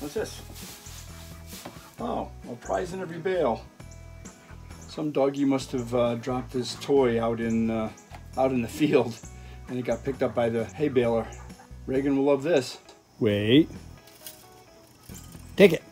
What's this? Oh, a prize in every bale. Some doggy must have uh, dropped his toy out in uh, out in the field, and it got picked up by the hay baler. Reagan will love this. Wait. Take it.